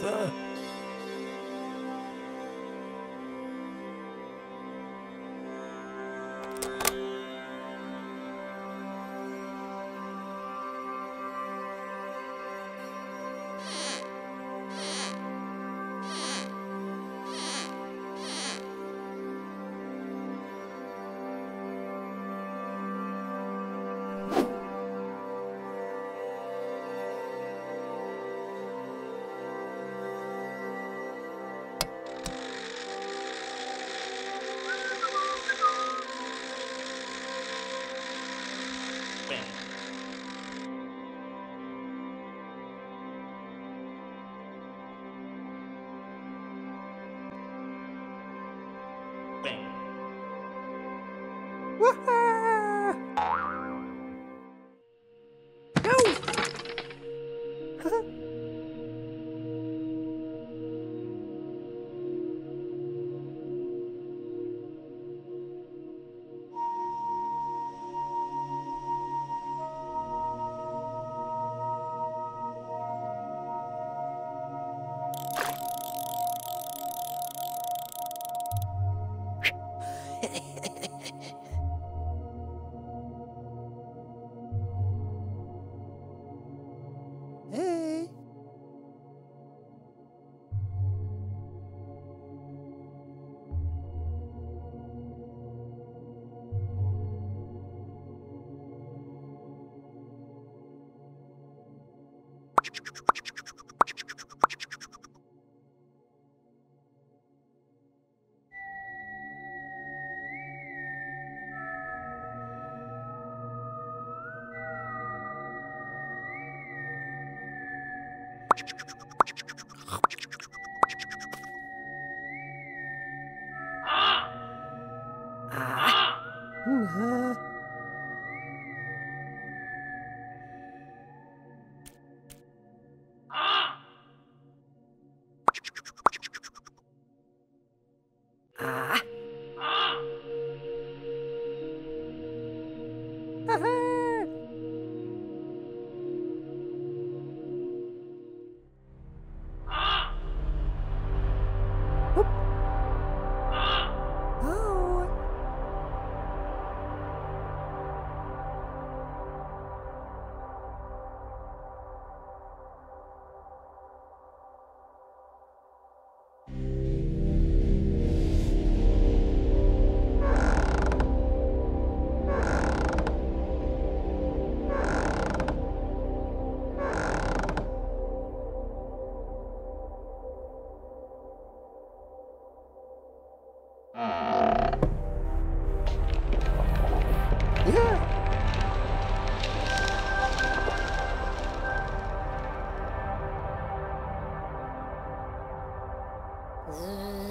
sir. Hey. Hmm, Oh. 嗯。